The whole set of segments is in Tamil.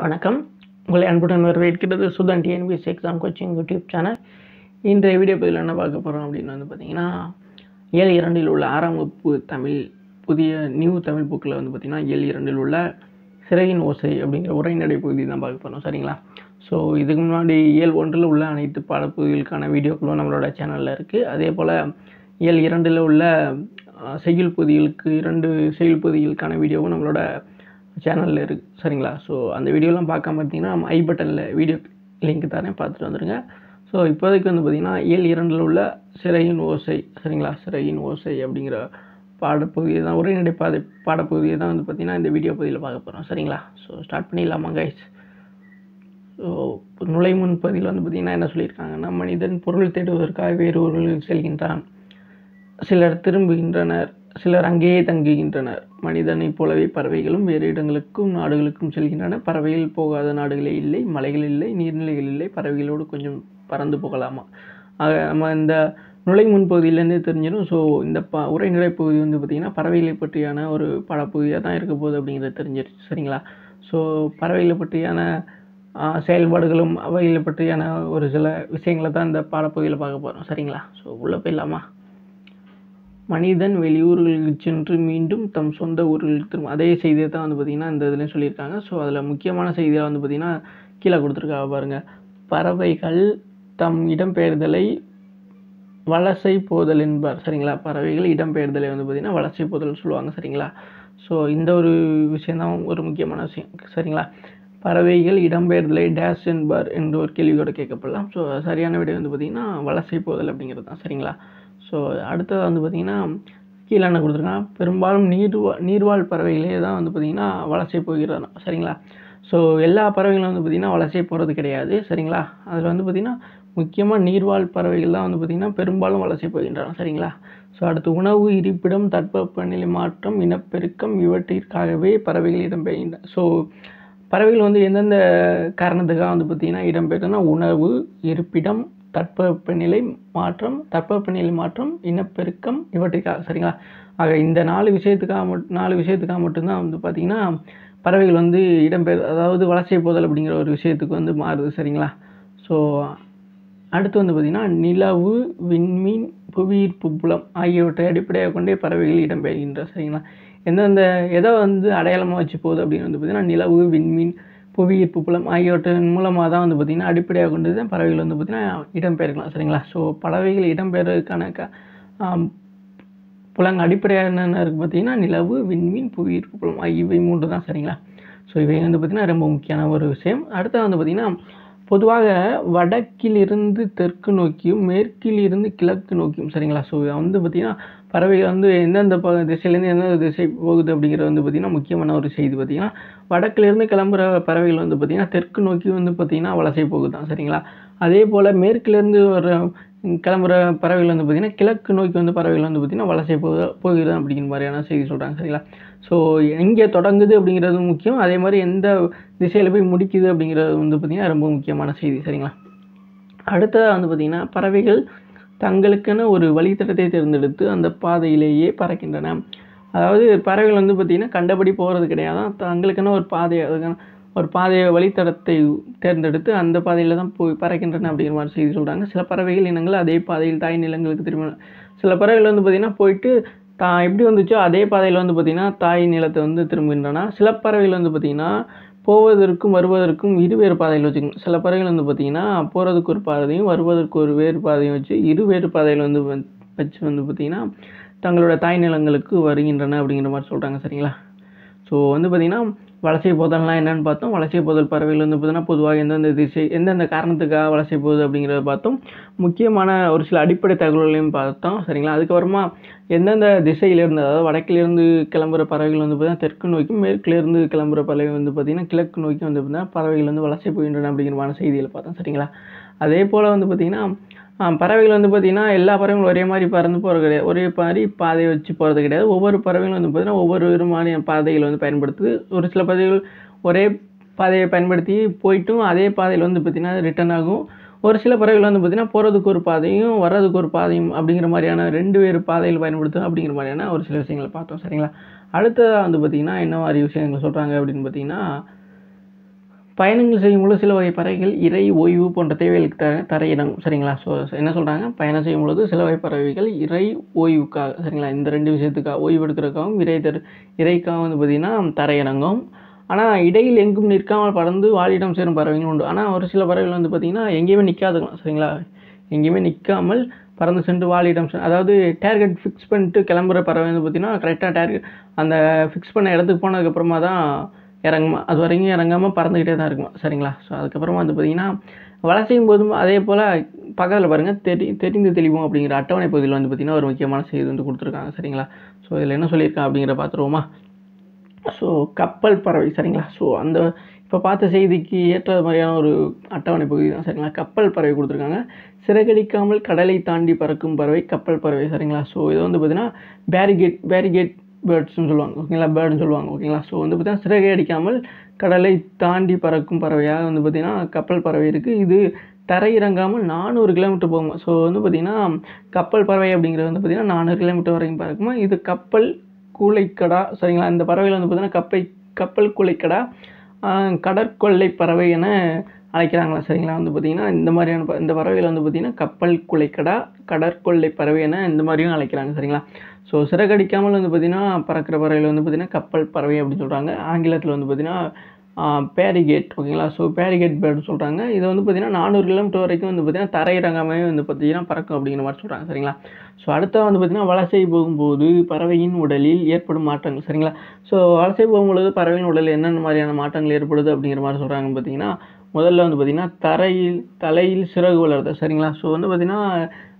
வணக்கம். உங்களை அன்புடன் வரவேற்கிறது Sudhan TNPS exam coaching YouTube channel இன்றைய வீடியோ பதிவில் என்ன பார்க்க போகிறோம் அப்படின்னு வந்து பார்த்தீங்கன்னா ஏழு இரண்டில் உள்ள ஆறாம் வகுப்பு தமிழ் புதிய நியூ தமிழ் புக்கில் வந்து பார்த்திங்கன்னா ஏழு இரண்டில் உள்ள சிறையின் ஓசை அப்படிங்கிற உரைநடை பகுதி தான் பார்க்க போகிறோம் சரிங்களா? ஸோ இதுக்கு முன்னாடி ஏழு ஒன்றில் உள்ள அனைத்து பாடப்பகுதிகளுக்கான வீடியோக்களும் நம்மளோட சேனலில் இருக்குது அதே போல் ஏழு இரண்டில் உள்ள செயல் செய்யுள் பகுதிகளுக்கு இரண்டு செய்யுள் பகுதிகளுக்கான வீடியோவும் நம்மளோட சேனலில் இருக்குது சரிங்களா? ஸோ அந்த வீடியோலாம் பார்க்காம பார்த்தீங்கன்னா ஐ பட்டனில் வீடியோ லிங்க் தரேன் பார்த்துட்டு வந்துடுங்க ஸோ இப்போதைக்கு வந்து பார்த்திங்கன்னா ஏழு இரண்டில் உள்ள சிறையின் ஓசை சரிங்களா? சிறையின் ஓசை அப்படிங்கிற பாடப்பகுதியை தான் உரைநடை பாதை பாடப்பகுதியை தான் வந்து பார்த்திங்கன்னா இந்த வீடியோ பகுதியில் பார்க்க போகிறோம் சரிங்களா? ஸோ ஸ்டார்ட் பண்ணிடலாமா கைஸ் ஸோ நுழைமுன் பகுதியில் வந்து பார்த்திங்கன்னா என்ன சொல்லியிருக்காங்கன்னா மனிதன் பொருள் தேடுவதற்காக வேறு ஒருவர்கள் செல்கின்றான். சிலர் திரும்புகின்றனர். சிலர் அங்கேயே தங்குகின்றனர். மனிதனைப் போலவே பறவைகளும் வேறு இடங்களுக்கும் நாடுகளுக்கும் செல்கின்றன. பறவைகள் போகாத நாடுகளே இல்லை மலைகள் இல்லை நீர்நிலைகள் இல்லை. பறவைகளோடு கொஞ்சம் பறந்து போகலாமா? ஆக நம்ம இந்த நுழை முன்பகுதியிலேருந்தே தெரிஞ்சிடும். ஸோ இந்த ப உரைநடை பகுதி வந்து பார்த்திங்கன்னா பறவைகளை பற்றியான ஒரு படப்பகுதியாக தான் இருக்க போகுது அப்படிங்கிறது தெரிஞ்சிருச்சு. சரிங்களா? ஸோ பறவைகளை பற்றியான செயல்பாடுகளும் அவைகளை பற்றியான ஒரு சில விஷயங்களை தான் இந்த பாடப்பகுதியில் பார்க்க போகிறோம் சரிங்களா? ஸோ உள்ளே போயிடலாமா? மனிதன் வெளியூர்களுக்கு சென்று மீண்டும் தம் சொந்த ஊர்களுக்கு திரும்ப அதே செய்தியை தான் வந்து பார்த்திங்கன்னா இந்த இதுலேயும் சொல்லியிருக்காங்க. ஸோ அதில் முக்கியமான செய்தியாக வந்து பார்த்திங்கன்னா கீழே கொடுத்துருக்காங்க பாருங்க. பறவைகள் தம் இடம்பெயர்தலை வலசை போதல் என்பார் சரிங்களா? பறவைகள் இடம்பெயர்தலை வந்து பார்த்திங்கன்னா வலசை போதல் சொல்லுவாங்க சரிங்களா? ஸோ இந்த ஒரு விஷயந்தான் ஒரு முக்கியமான விஷயம் சரிங்களா? பறவைகள் இடம்பெயர்தலை டேஷ் என்பார் என்ற ஒரு கேள்வியோட கேட்கப்படலாம். ஸோ சரியான விடை வந்து பார்த்திங்கன்னா வலசை போதல் அப்படிங்கிறது தான் சரிங்களா? ஸோ அடுத்தது வந்து பார்த்திங்கன்னா கீழே என்ன கொடுத்துருக்கான் பெரும்பாலும் நீர்வா நீர்வாழ் பறவைகளே தான் வந்து பார்த்திங்கன்னா வலசை போகிறதா சரிங்களா? ஸோ எல்லா பறவைகளும் வந்து பார்த்திங்கன்னா வலசை போகிறது கிடையாது சரிங்களா? அதில் வந்து பார்த்திங்கன்னா முக்கியமாக நீர்வாழ் பறவைகள் தான் வந்து பார்த்திங்கன்னா பெரும்பாலும் வலசை போகின்றன சரிங்களா? ஸோ அடுத்து உணவு இருப்பிடம் தட்பவெப்பநிலை மாற்றம் இனப்பெருக்கம் இவற்றிற்காகவே பறவைகள் இடம்பெயர்கின்றன. ஸோ பறவைகள் வந்து எந்தெந்த காரணத்துக்காக வந்து பார்த்திங்கன்னா இடம்பெயர்னா உணவு இருப்பிடம் தட்பவெப்பநிலை மாற்றம் தட்பவெப்பநிலை மாற்றம் இனப்பெருக்கம் இவற்றைக்காக சரிங்களா? ஆக இந்த நாலு விஷயத்துக்காக மட்டும் நாலு விஷயத்துக்காக மட்டும்தான் வந்து பார்த்திங்கன்னா பறவைகள் வந்து இடம்பெயர் அதாவது வலசை போதல் அப்படிங்கிற ஒரு விஷயத்துக்கு வந்து மாறுது சரிங்களா? ஸோ அடுத்து வந்து பார்த்திங்கன்னா நிலவு விண்மீன் புவியீர்ப்பு புலம் ஆகியவற்றை அடிப்படையாக கொண்டே பறவைகள் இடம்பெயர்கின்றன சரிங்களா? எந்தெந்த எதை வந்து அடையாளமாக வச்சு போகுது அப்படின்னு வந்து பார்த்திங்கன்னா நிலவு விண்மீன் புவி ஈர்ப்பு புலம் ஆகியவற்றின் மூலமாக தான் வந்து பார்த்திங்கன்னா அடிப்படையாக கொண்டு தான் பறவைகள் வந்து பார்த்திங்கன்னா இடம்பெயர்க்கலாம் சரிங்களா? ஸோ பறவைகள் இடம்பெயர்வதற்கான க புலங்கள் புலங்க அடிப்படையாக என்னென்ன இருக்குது பார்த்தீங்கன்னா நிலவு விண்மீன் புவி ஈர்ப்பு புலம் ஆகிய இவை மூன்று தான் சரிங்களா? ஸோ இவை வந்து பார்த்திங்கன்னா ரொம்ப முக்கியமான ஒரு விஷயம். அடுத்தது வந்து பார்த்திங்கன்னா பொதுவாக வடக்கிலிருந்து தெற்கு நோக்கியும் மேற்கிலிருந்து கிழக்கு நோக்கியும் சரிங்களா? ஸோ வந்து பார்த்திங்கன்னா பறவைகள் வந்து எந்தெந்த ப திசையிலேருந்து எந்தெந்த திசை போகுது அப்படிங்கிறது வந்து பார்த்திங்கன்னா முக்கியமான ஒரு செய்தி பார்த்திங்கன்னா வடக்கிலிருந்து கிளம்புற பறவைகள் வந்து பார்த்திங்கன்னா தெற்கு நோக்கி வந்து பார்த்திங்கன்னா வலசை போகுதான் சரிங்களா? அதே போல் மேற்கிலேருந்து வர கிளம்புற பறவைகள் வந்து பார்த்திங்கன்னா கிழக்கு நோக்கி வந்து பறவைகள் வந்து பார்த்திங்கன்னா வலசை போக போகிறது அப்படிங்கிற மாதிரியான செய்தி சொல்கிறாங்க சரிங்களா? ஸோ எங்கே தொடங்குது அப்படிங்கிறது முக்கியம். அதே மாதிரி எந்த திசையில் போய் முடிக்குது அப்படிங்கிறது வந்து பார்த்திங்கன்னா ரொம்ப முக்கியமான செய்தி. சரிங்களா? அடுத்ததாக வந்து பார்த்திங்கன்னா பறவைகள் தங்களுக்கென ஒரு வழித்தடத்தை தேர்ந்தெடுத்து அந்த பாதையிலேயே பறக்கின்றன. அதாவது பறவைகள் வந்து பார்த்திங்கன்னா கண்டபடி போகிறது கிடையாது. தங்களுக்கென ஒரு பாதை அதுக்கான ஒரு பாதையை வழித்தடத்தை தேர்ந்தெடுத்து அந்த பாதையில் தான் போய் பறக்கின்றன அப்படிங்கிற மாதிரி செய்தி சொல்கிறாங்க சில பறவைகள் இனங்கள் அதே பாதையில் தாய் நிலங்களுக்கு திரும்ப சில பறவைகள் வந்து பார்த்திங்கன்னா போயிட்டு தான் எப்படி வந்துச்சோ அதே பாதையில் வந்து பார்த்திங்கன்னா தாய் நிலத்தை வந்து திரும்புகின்றன. சில பறவைகள் வந்து பார்த்திங்கன்னா போவதற்கும் வருவதற்கும் இருவேறு பாதையில் வச்சுக்கணும். சில பறவைகள் வந்து பார்த்திங்கன்னா போகிறதுக்கு ஒரு பாதையும் வருவதற்கு ஒரு வேறு பாதையும் வச்சு இருவேறு பாதையில் வந்து வச்சு வந்து பார்த்திங்கன்னா தங்களோட தாய் நிலங்களுக்கு வருகின்றன அப்படிங்கிற மாதிரி சொல்கிறாங்க சரிங்களா? ஸோ வந்து பார்த்திங்கன்னா வலசை போதல்னால் என்னென்னு பார்த்தோம். வலசை போதல் பறவைகள் வந்து பார்த்தீங்கன்னா பொதுவாக எந்தெந்த திசை எந்தெந்த காரணத்துக்காக வலசை போகுது அப்படிங்கிறத பார்த்தோம். முக்கியமான ஒரு சில அடிப்படை தகவல்களையும் பார்த்தோம். சரிங்களா? அதுக்கப்புறமா எந்தெந்த திசையிலேருந்து அதாவது வடக்கிலிருந்து கிளம்புற பறவைகள் வந்து பார்த்திங்கன்னா தெற்கு நோக்கி மேற்கிலிருந்து கிளம்புற பறவை வந்து பார்த்திங்கன்னா கிழக்கு நோக்கி வந்து பார்த்திங்கன்னா பறவைகள் வந்து வலசை போகின்றன அப்படிங்கிறமான செய்திகளை பார்த்தோம். சரிங்களா? அதே போல் வந்து பார்த்திங்கன்னா பறவைகள் வந்து பார்த்திங்கன்னா எல்லா பறவைகளும் ஒரே மாதிரி பறந்து போகிறது கிடையாது. ஒரே மாதிரி பாதையை வச்சு போகிறது கிடையாது. ஒவ்வொரு பறவைகளும் வந்து பார்த்திங்கன்னா ஒவ்வொரு விதமான பாதைகள் வந்து பயன்படுத்துது. ஒரு சில பறவைகள் ஒரே பாதையை பயன்படுத்தி போயிட்டும் அதே பாதையில் வந்து பார்த்திங்கன்னா ரிட்டர்ன் ஆகும். ஒரு சில பறவைகள் வந்து பார்த்திங்கன்னா போகிறதுக்கு ஒரு பாதையும் வர்றதுக்கு ஒரு பாதையும் அப்படிங்கிற மாதிரியான ரெண்டு வேறு பாதைகள் பயன்படுத்தும் அப்படிங்கிற மாதிரியான ஒரு சில விஷயங்களை பார்த்தோம். சரிங்களா? அடுத்ததாக வந்து பார்த்திங்கன்னா என்ன மாதிரி விஷயங்கள் சொல்கிறாங்க அப்படின்னு பார்த்திங்கன்னா பயணங்கள் செய்யும்பொழுது சில வகை பறவைகள் இறை ஓய்வு போன்ற தேவைகளுக்கு த இடம் சரிங்களா? ஸோ என்ன சொல்கிறாங்க பயணம் செய்யும் பொழுது சில வகை பறவைகள் இறை ஓய்வுக்காக சரிங்களா? இந்த ரெண்டு விஷயத்துக்காக ஓய்வு எடுக்கிறதுக்காகவும் இறை தரு இறைக்காக வந்து பார்த்திங்கன்னா தரையிறங்கும். ஆனால் இடையில் எங்கும் நிற்காமல் பறந்து வாழிடம் சேரும் பறவைகள் உண்டு. ஆனால் ஒரு சில பறவைகள் வந்து பார்த்திங்கன்னா எங்கேயுமே நிற்காதுங்களாம் சரிங்களா? எங்கேயுமே நிற்காமல் பறந்து சென்று வாழிடம் அதாவது டேர்கெட் ஃபிக்ஸ் பண்ணிட்டு கிளம்புற பறவை வந்து பார்த்திங்கன்னா கரெக்டாக டேர்கெட் அந்த ஃபிக்ஸ் பண்ண இடத்துக்கு போனதுக்கப்புறமா தான் இறங்குமா அது வரைக்கும் இறங்காமல் பறந்துக்கிட்டே தான் இருக்குமா. சரிங்களா? ஸோ அதுக்கப்புறமா வந்து பார்த்திங்கன்னா வளர்ச்சியும் செய்யும் போதும் அதே போல் பக்கத்தில் பாருங்கள் தெரி தெரிந்து தெளிவோம் அப்படிங்கிற அட்டவணை பகுதியில் வந்து பார்த்திங்கன்னா ஒரு முக்கியமான செய்தி வந்து கொடுத்துருக்காங்க. சரிங்களா? ஸோ இதில் என்ன சொல்லியிருக்கா அப்படிங்கிற பார்த்துருவோமா? ஸோ கப்பல் பறவை சரிங்களா? ஸோ அந்த இப்போ பார்த்த செய்திக்கு ஏற்ற மாதிரியான ஒரு அட்டவணை பகுதி தான் சரிங்களா? கப்பல் பறவை கொடுத்துருக்காங்க. சிறகடிக்காமல் கடலை தாண்டி பறக்கும் பறவை கப்பல் பறவை சரிங்களா? ஸோ இது வந்து பார்த்திங்கன்னா பேரிகேட் பேரிகேட் பேர்ட்ஸ்னு சொல்லுவாங்க ஓகேங்களா? பேர்டுன்னு சொல்லுவாங்க ஓகேங்களா? ஸோ வந்து பார்த்திங்கன்னா சிறகை அடிக்காமல் கடலை தாண்டி பறக்கும் பறவையாக வந்து பார்த்திங்கன்னா கப்பல் பறவை இருக்குது இது தரையிறங்காமல் நானூறு கிலோமீட்டர் போகும்? ஸோ வந்து பார்த்திங்கன்னா கப்பல் பறவை அப்படிங்கிறது வந்து பார்த்திங்கன்னா நானூறு கிலோமீட்டர் வரைக்கும் பறக்குமா? இது கப்பல் கூளைக்கடா சரிங்களா? இந்த பறவைகள் வந்து பார்த்திங்கன்னா கப்பை கப்பல் கூளைக்கடா கடற்கொள்ளை பறவை என அழைக்கிறாங்களா? சரிங்களா? வந்து பார்த்திங்கன்னா இந்த மாதிரியான ப- இந்த பறவைகள் வந்து பார்த்திங்கன்னா கப்பல் குலைக்கடா கடற்கொள்ளை பறவை என இந்த மாதிரியும் அழைக்கிறாங்க சரிங்களா? ஸோ சிறகடிக்காமல் வந்து பார்த்திங்கன்னா பறக்கிற பறவைகள் வந்து பார்த்திங்கன்னா கப்பல் பறவை அப்படின்னு சொல்கிறாங்க ஆங்கிலத்தில் வந்து பார்த்திங்கன்னா பேரிகேட் ஓகேங்களா? ஸோ பேரிகேட் பேர்டு சொல்கிறாங்க இது வந்து பார்த்திங்கன்னா நானூறு கிலோமீட்டர் வரைக்கும் வந்து பார்த்திங்கன்னா தரையிறங்காமே வந்து பார்த்திங்கன்னா பறக்கும் அப்படிங்கிற மாதிரி சொல்கிறாங்க சரிங்களா? ஸோ அடுத்த வந்து பார்த்திங்கன்னா வலசை போகும்போது பறவையின் உடலில் ஏற்படும் மாற்றங்கள் சரிங்களா? ஸோ வலசை போகும்பொழுது பறவையின் உடலில் என்னென்ன மாதிரியான மாற்றங்கள் ஏற்படுது அப்படிங்கிற மாதிரி சொல்கிறாங்கன்னு பார்த்தீங்கன்னா முதல்ல வந்து பார்த்திங்கன்னா தரையில் தலையில் சிறகு வளருது சரிங்களா ஸோ வந்து பார்த்திங்கன்னா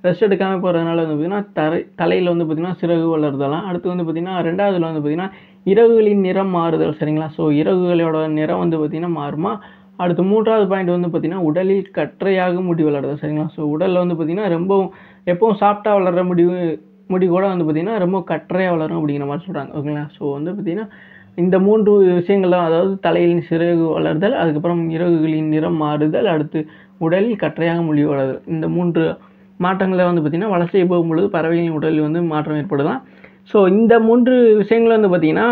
ரெஸ்ட் எடுக்காமல் போகிறதுனால வந்து பார்த்திங்கன்னா தரை தலையில் வந்து பார்த்திங்கன்னா சிறகு வளருதெல்லாம் அடுத்து வந்து பார்த்திங்கன்னா ரெண்டாவதுல வந்து பார்த்திங்கன்னா இறகுகளின் நிறம் மாறுதல் சரிங்களா ஸோ இறகுகளோட நிறம் வந்து பார்த்திங்கன்னா மாறுமா அடுத்து மூன்றாவது பாயிண்ட் வந்து பார்த்திங்கன்னா உடலில் கற்றையாக முடி வளருது சரிங்களா ஸோ உடலில் வந்து பார்த்திங்கன்னா ரொம்பவும் எப்பவும் சாஃப்டாக வளர்கிற முடிவு முடி கூட வந்து பார்த்திங்கன்னா ரொம்ப கற்றையாக வளரும் அப்படிங்கிற மாதிரி சொல்கிறாங்க ஓகேங்களா ஸோ வந்து பார்த்திங்கன்னா இந்த மூன்று விஷயங்கள்லாம் அதாவது தலையில் சிறகு வளர்தல் அதுக்கப்புறம் இறகுகளின் நிறம் மாறுதல் அடுத்து உடலில் கற்றையாக மொழி வளருதல். இந்த மூன்று மாற்றங்களை வந்து பார்த்திங்கன்னா வலசை போகும் பொழுது பறவைகளின் உடலில் வந்து மாற்றம் ஏற்படலாம். ஸோ இந்த மூன்று விஷயங்கள் வந்து பார்த்திங்கன்னா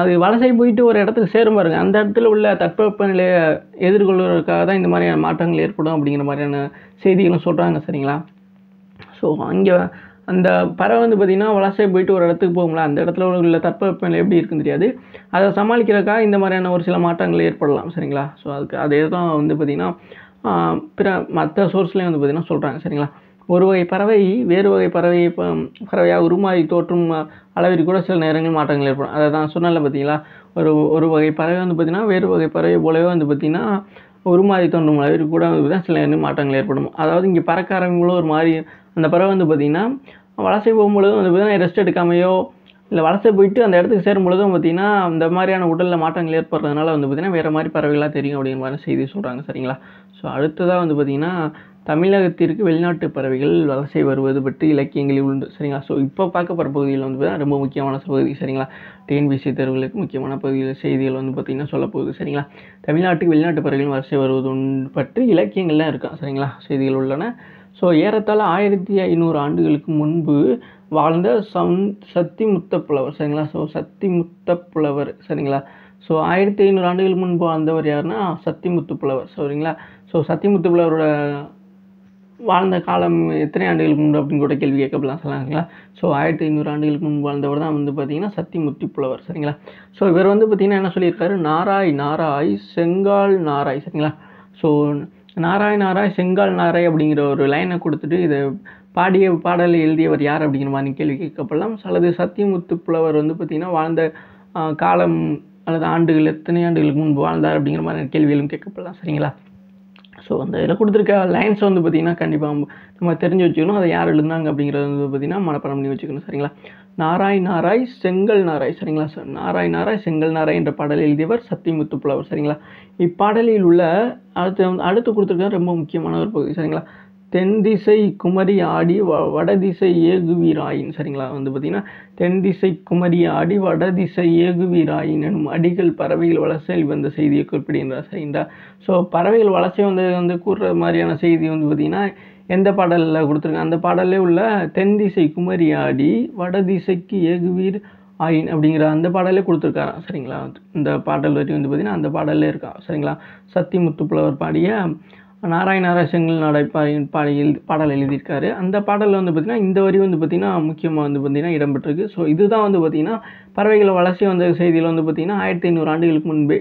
அது வலசை போயிட்டு ஒரு இடத்துக்கு சேரும் பாருங்க. அந்த இடத்துல உள்ள தட்பவெப்பநிலையை எதிர்கொள்வதற்காக தான் இந்த மாதிரியான மாற்றங்கள் ஏற்படும் அப்படிங்கிற மாதிரியான செய்திகளும் சொல்கிறாங்க சரிங்களா? ஸோ அங்கே அந்த பறவை வந்து பார்த்திங்கன்னா வலசை போயிட்டு ஒரு இடத்துக்கு போகும்ல அந்த இடத்துல உள்ள தட்பவெப்பநிலை எப்படி இருக்குன்னு தெரியாது. அதை சமாளிக்கிறதுக்காக இந்த மாதிரியான ஒரு சில மாற்றங்கள் ஏற்படலாம் சரிங்களா? ஸோ அதுக்கு அதே தான் வந்து பார்த்திங்கன்னா பிற மற்ற சோர்ஸ்லேயும் வந்து பார்த்திங்கன்னா சொல்கிறாங்க சரிங்களா? ஒரு வகை பறவை வேறு வகை பறவை இப்போ பறவையாக உருமாறி தோற்றும் அளவிற்கு கூட சில நேரங்கள் மாற்றங்கள் ஏற்படும். அதை தான் சொன்னல பார்த்தீங்களா ஒரு ஒரு வகை பறவை வந்து பார்த்திங்கன்னா வேறு வகை பறவை போலவே வந்து பார்த்திங்கன்னா உருமாறி தோன்றும் அளவிற்கு கூட வந்து சில மாற்றங்கள் ஏற்படும். அதாவது இங்கே பறக்க ஆரம்பிக்கும்போது ஒரு மாதிரி அந்த பறவை வந்து பார்த்திங்கன்னா வலசை போகும்பொழுதும் வந்து பார்த்திங்கன்னா ரெஸ்ட் எடுக்காமையோ இல்லை வலசை போயிட்டு அந்த இடத்துக்கு சேரும் பொழுதும் பார்த்திங்கன்னா அந்த மாதிரியான உடலில் மாற்றங்கள் ஏற்படுறதுனால வந்து பார்த்திங்கன்னா வேறு மாதிரி பறவைகளாக தெரியும் அப்படிங்கிற மாதிரி செய்தி சொல்கிறாங்க சரிங்களா? ஸோ அடுத்ததாக வந்து பார்த்திங்கன்னா தமிழகத்திற்கு வெளிநாட்டு பறவைகள் வலசை வருவது பற்றி இலக்கியங்களில் உண்டு சரிங்களா? ஸோ இப்போ பார்க்க போகிற பகுதியில் வந்து பார்த்தீங்கன்னா ரொம்ப முக்கியமான பகுதி சரிங்களா? டிஎன்பிசி தேர்வுகளுக்கு முக்கியமான பகுதியில் செய்திகள் வந்து பார்த்திங்கன்னா சொல்ல போகுது சரிங்களா? தமிழ்நாட்டுக்கு வெளிநாட்டு பறவைகள் வலசை வருவது பற்றி இலக்கியங்கள்லாம் இருக்கா சரிங்களா? செய்திகள் உள்ளன. ஸோ ஏறத்தாழ ஆயிரத்தி ஐநூறு ஆண்டுகளுக்கு முன்பு வாழ்ந்த சம் சத்தி முத்தப்புலவர் சரிங்களா? ஸோ சத்தி முத்தப்புலவர் சரிங்களா? ஸோ ஆயிரத்தி ஐநூறு ஆண்டுகள் முன்பு வாழ்ந்தவர் யாருன்னா சத்திமுத்து புலவர் சரிங்களா? ஸோ சத்திமுத்து புலவரோட வாழ்ந்த காலம் எத்தனை ஆண்டுகளுக்கு முன்பு அப்படின்னு கூட கேள்வி கேட்கப்படலாம் சரிங்களா? ஸோ ஆயிரத்தி ஐநூறு ஆண்டுகளுக்கு முன்பு வாழ்ந்தவர் தான் வந்து பார்த்தீங்கன்னா சத்திமுத்தி புலவர் சரிங்களா? ஸோ இவர் வந்து பார்த்தீங்கன்னா என்ன சொல்லியிருக்காரு? நாராய் நாராய் செங்கால் நாராய் சரிங்களா? ஸோ நாராய் நாராய் செங்கால் நாராய் அப்படிங்கிற ஒரு லைனை கொடுத்துட்டு இதை பாடிய பாடலை எழுதியவர் யார் அப்படிங்கிற மாதிரி கேள்வி கேட்கப்படலாம். அல்லது சத்தியமுத்து புலவர் வந்து பார்த்திங்கன்னா வாழ்ந்த காலம் அல்லது ஆண்டுகள் எத்தனை ஆண்டுகளுக்கு முன்பு வாழ்ந்தார் அப்படிங்கிற மாதிரி கேள்விகளும் கேட்கப்படலாம். சரிங்களா? ஸோ அந்த இதில் கொடுத்துருக்க லைன்ஸ் வந்து பார்த்திங்கன்னா கண்டிப்பாக நம்ம தெரிஞ்சு வச்சுக்கணும். அதை யார் எழுந்தாங்க அப்படிங்கிறது வந்து பார்த்திங்கன்னா மனப்பாடம் பண்ணி வச்சுக்கணும். சரிங்களா? நாராய் நாராய் செங்கல் நாராய். சரிங்களா சார்? நாராய் நாராய் செங்கல் நாராய் என்ற பாடலை எழுதியவர் சத்தியமுத்து புலவர் சரிங்களா? இப்பாடலில் உள்ள அடுத்து வந்து- அடுத்து கொடுத்துருக்க ரொம்ப முக்கியமான ஒரு பகுதி. சரிங்களா? தென் திசை குமரி ஆடி வ வடதிசை ஏகுவீராயின். சரிங்களா? வந்து பார்த்தீங்கன்னா தென் திசை குமரி ஆடி வடதிசை ஏகுவீராயின் எனும் அடிகள் பறவைகள் வலசையில் வந்த செய்தியை குறிப்பிடுகின்றார். சரிங்களா? ஸோ பறவைகள் வலசை வந்து வந்து கூறுற மாதிரியான செய்தி வந்து பார்த்திங்கன்னா எந்த பாடலில் கொடுத்துருக்காங்க அந்த பாடல்லே உள்ள தென் திசை குமரி ஆடி வடதிசைக்கு ஏகுவீர் ஆயின் அப்படிங்கிற அந்த பாடலே கொடுத்துருக்காராம் சரிங்களா? இந்த பாடல் வரி வந்து பார்த்திங்கன்னா அந்த பாடலே இருக்கா? சரிங்களா? சத்திமுத்து புலவர் பாடிய நாராயணார செங்கல் நாடை பாடியின் பாடியில் பாடல் எழுதியிருக்காரு. அந்த பாடலில் வந்து பார்த்திங்கன்னா இந்த வரி வந்து பார்த்திங்கன்னா முக்கியமாக வந்து பார்த்திங்கன்னா இடம்பெற்றிருக்கு. ஸோ இதுதான் வந்து பார்த்திங்கன்னா பறவைகளை வளர்ச்சி வந்த செய்தியில் வந்து பார்த்திங்கன்னா ஆயிரத்தி ஐநூறு ஆண்டுகளுக்கு முன்பே